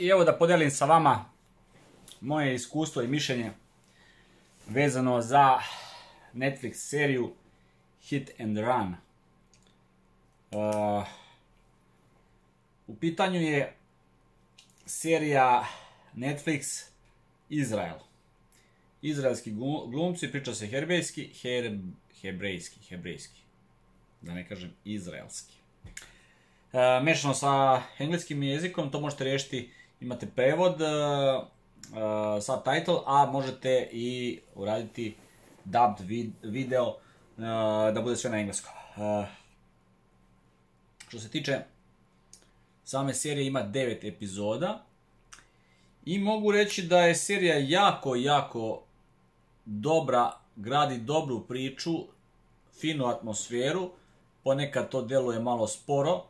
I evo da podelim sa vama moje iskustvo i mišljenje vezano za Netflix seriju Hit and Run. Uh, u pitanju je serija Netflix Izrael. Izraelski glumci, priča se herbejski, hebrejski, hebrejski. Da ne kažem izraelski. E, mešano sa engleskim jezikom, to možete riješiti, imate prevod, e, e, subtitle, a možete i uraditi dubbed video da bude sve na engleskom. Što se tiče same serije ima 9 epizoda i mogu reći da je serija jako, jako dobra, gradi dobru priču, finu atmosferu, ponekad to deluje malo sporo,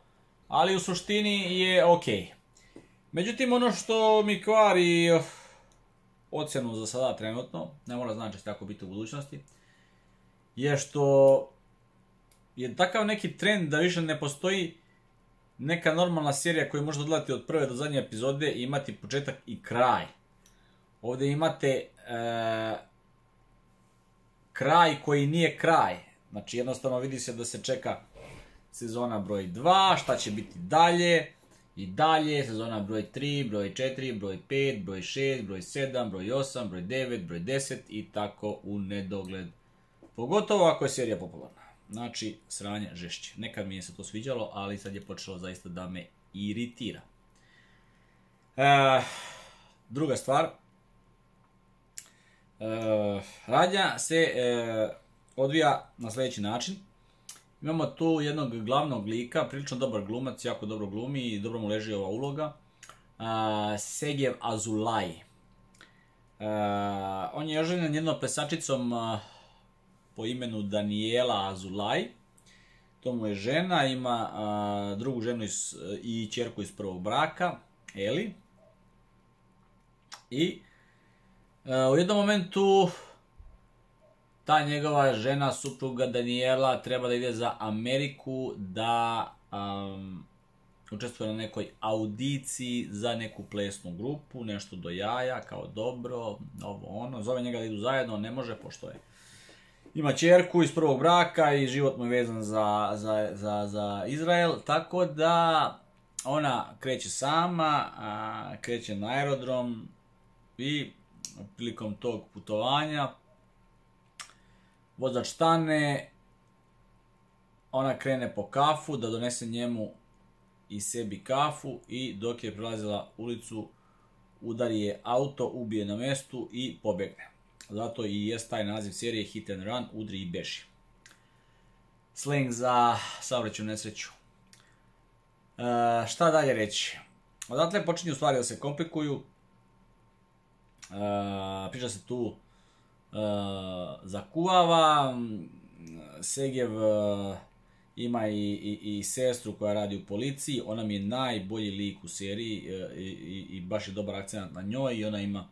ali u suštini je ok. Međutim, ono što mi kvari uh, ocjenu za sada trenutno, ne mora znači će tako biti u budućnosti, je što je takav neki trend da više ne postoji neka normalna serija koja može odgledati od prve do zadnje epizode i imati početak i kraj. Ovdje imate e, kraj koji nije kraj. Znači jednostavno vidi se da se čeka sezona broj 2, šta će biti dalje i dalje, sezona broj 3, broj 4, broj 5, broj 6, broj 7, broj 8, broj 9, broj 10 i tako u nedogled. Pogotovo ako je serija popularna. Znači, sranje žešće. Nekad mi je se to sviđalo, ali sad je počelo zaista da me iritira. E, druga stvar. E, radnja se e, odvija na sljedeći način. Imamo tu jednog glavnog lika, prilično dobar glumac, jako dobro glumi i dobro mu leži ova uloga. Segev Azulaj. on je oženjen jednom plesačicom po imenu Daniela Azulaj. To mu je žena, ima drugu ženu i čerku iz prvog braka, Eli. I u jednom momentu ta njegova žena, supruga Daniela, treba da ide za Ameriku da um, učestvuje na nekoj audiciji za neku plesnu grupu, nešto do jaja, kao dobro, ovo ono. Zove njega da idu zajedno, ne može, pošto je ima čerku iz prvog braka i život mu je vezan za, za, za, za Izrael, tako da ona kreće sama, kreće na aerodrom i prilikom tog putovanja vozač stane, ona krene po kafu da donese njemu i sebi kafu i dok je prelazila ulicu udari je auto, ubije na mestu i pobegne. Zato i jest taj naziv serije Hit and Run, udri i beši. Slang za saobraću nesreću. E, šta dalje reći? Odatle počinju stvari da se komplikuju. E, priča se tu zakuvava. Segev ima i, i, sestru koja radi u policiji. Ona mi je najbolji lik u seriji i, i baš je dobar akcent na njoj i ona ima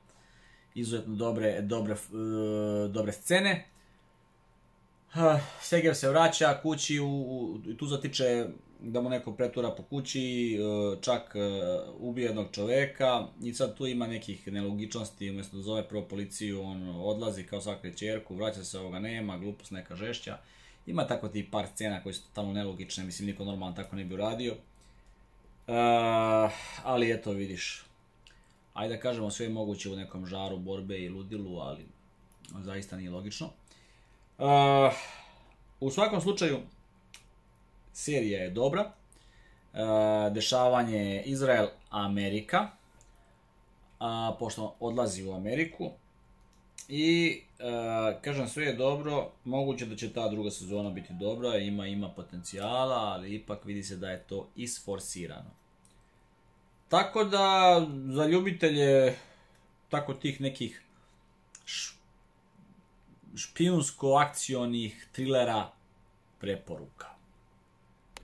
izuzetno dobre, dobre, dobre scene. Segev se vraća kući, u, tu zatiče da mu neko pretura po kući, e, čak e, ubije jednog čoveka i sad tu ima nekih nelogičnosti, umjesto da zove prvo policiju, on odlazi kao sakre čerku, vraća se ovoga nema, glupost neka žešća. Ima tako ti par scena koji su totalno nelogične, mislim niko normalno tako ne bi uradio. ali eto vidiš, ajde da kažemo sve moguće u nekom žaru borbe i ludilu, ali zaista nije logično. Uh, u svakom slučaju, serija je dobra. Uh, dešavanje Izrael-Amerika, uh, pošto odlazi u Ameriku. I, kažem, sve je dobro, moguće da će ta druga sezona biti dobra, ima, ima potencijala, ali ipak vidi se da je to isforsirano. Tako da, za ljubitelje tako tih nekih špijunsko-akcionih trilera preporuka.